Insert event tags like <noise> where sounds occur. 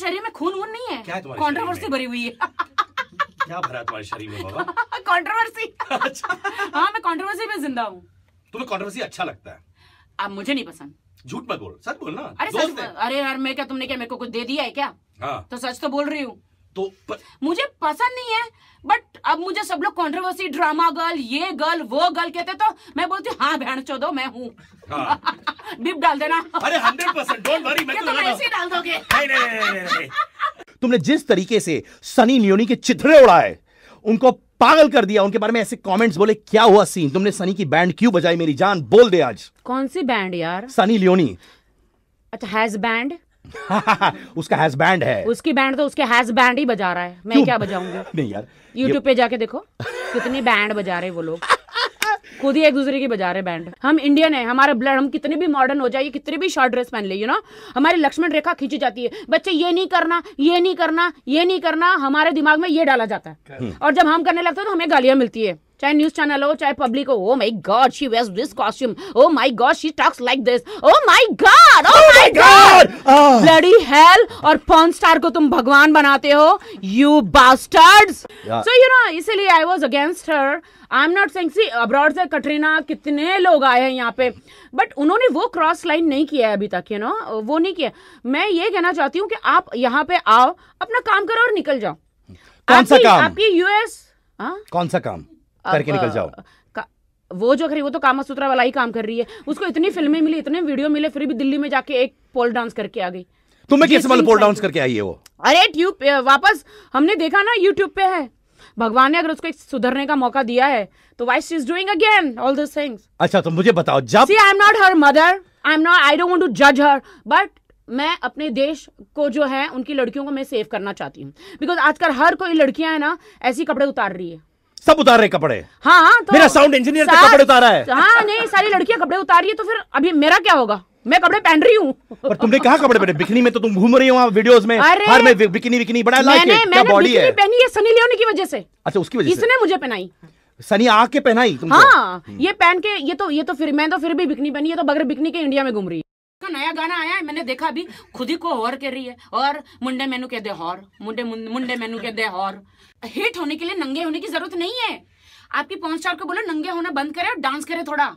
शरीर में खून वून नहीं है? क्या तुम्हारे कंट्रोवर्सी शरीर में? भरी हुई है। <laughs> क्या भरा तुम्हारे शरीर में बाबा? <laughs> कॉन्ट्रोवर्सी अच्छा। <laughs> हाँ मैं कॉन्ट्रोवर्सी में ज़िंदा हूँ। तुम्हें कॉन्ट्रोवर्सी अच्छा लगता है? अब मुझे नहीं पसंद। झूठ मत बोल सच बोल ना अरे सच अरे यार मैं क्या तुमने क्या मेरे को कुछ दे दिया है क्या? हाँ। तो सच तो बोल रही हूँ। तो पर, मुझे पसंद नहीं है बट अब मुझे सब लोग कॉन्ट्रोवर्सी ड्रामा गर्ल ये गर्ल वो गर्ल कहते तो मैं बोलती हूँ, हाँ बहन चोदो मैं हूँ। हाँ। <laughs> बिप डाल देना। अरे हंड्रेड परसेंट डोंट वरी मैं तो ऐसे डाल दोगे। नहीं नहीं नहीं नहीं। तुमने जिस तरीके से सनी लियोनी के चिथड़े उड़ाए उनको पागल कर दिया उनके बारे में ऐसे कमेंट्स बोले क्या हुआ सीन तुमने सनी की बैंड क्यों बजाई मेरी जान? बोल दे आज। कौन सी बैंड यार? Sunny Leone. अच्छा हैज़ बैंड उसका हैज़ बैंड है। उसकी बैंड तो उसके हैज़ बैंड ही बजा रहा है। मैं क्यों? बजाऊँगी? <laughs> नहीं यार यूट्यूब पे जाके देखो कितनी बैंड बजा रहे वो लोग। <laughs> खुद ही एक दूसरे की बजा रहे बैंड हम इंडियन है हमारा ब्लड हम कितने भी मॉडर्न हो जाए कितने भी शॉर्ट ड्रेस पहन ले यू नो हमारी लक्ष्मण रेखा खींची जाती है। बच्चे ये नहीं करना ये नहीं करना ये नहीं करना हमारे दिमाग में ये डाला जाता है। और जब हम करने लगते हैं तो हमें गालियाँ मिलती है। चाहे न्यूज़ चैनल हो चाहे पब्लिक हो ओ my God she wears this costume oh my God she talks like this oh my God oh my God. Bloody hell और पॉन स्टार को तुम भगवान बनाते हो you bastards so you know इसीलिए I was against her I am not saying she abroad से कटरीना कितने लोग आए हैं यहाँ पे बट उन्होंने वो क्रॉस लाइन नहीं किया है अभी तक यू नो वो नहीं किया। मैं ये कहना चाहती हूँ कि आप यहाँ पे आओ अपना काम करो और निकल जाओ। कौन सा काम? आपकी यूएस हाँ? कौन सा काम? करके निकल जाओ। वो जो खरी वो तो कामा सूत्रा वाला ही काम कर रही है। उसको इतनी फ़िल्में मिली इतने वीडियो मिले फिर भी दिल्ली में जाके एक पोल डांस करके आ गई। तुम्हें कैसे मतलब पोल पे। करके आई है वो? अरे ट्यूब वापस हमने देखा ना यूट्यूब पे है। भगवान ने अगर उसको एक सुधरने का मौका दिया है तो why she is doing again all this things अच्छा तो मुझे बताओ जब see I am not her mother I am not I don't want to जज हर बट मैं अपने देश को जो है उनकी लड़कियों को मैं सेव करना चाहती हूँ। बिकॉज़ आजकल हर कोई लड़कियाँ है ना ऐसी कपड़े उतार रही है। सब उतार रहे कपड़े। हाँ हाँ, तो मेरा साउंड इंजीनियर तक सा- कपड़े उतारा है। हाँ नहीं सारी लड़कियाँ कपड़े उतार रही है तो फिर अभी मेरा क्या होगा? मैं कपड़े पहन रही हूँ। पर तुमने कहा कपड़े पहने? बिकनी में तो तुम घूम रही हो वहाँ वीडियोस में। अरे! हर में बिकनी बिकनी बड़ा लाइक मैंने क्या बॉडी है? पहनी है सनी लियोनी की वजह से। अच्छा उसकी वजह से? इसने मुझे पहनाई। सनी आके पहनाई तुमको? हाँ ये पहन के ये तो ये तो फिर मैं तो फिर भी बिकनी पहनी है तो बगैर बिकनी के इंडिया में घूम रही है। का नया गाना आया है, मैंने देखा अभी, खुद ही को हॉर कह रही है। और मुंडे मेनू कह दे हॉर, मुंडे मुंडे मेनू कह दे हॉर। हिट होने के लिए नंगे होने की ज़रूरत नहीं है। आपकी पॉन स्टार को बोलो, नंगे होना बंद करे और डांस करे थोड़ा।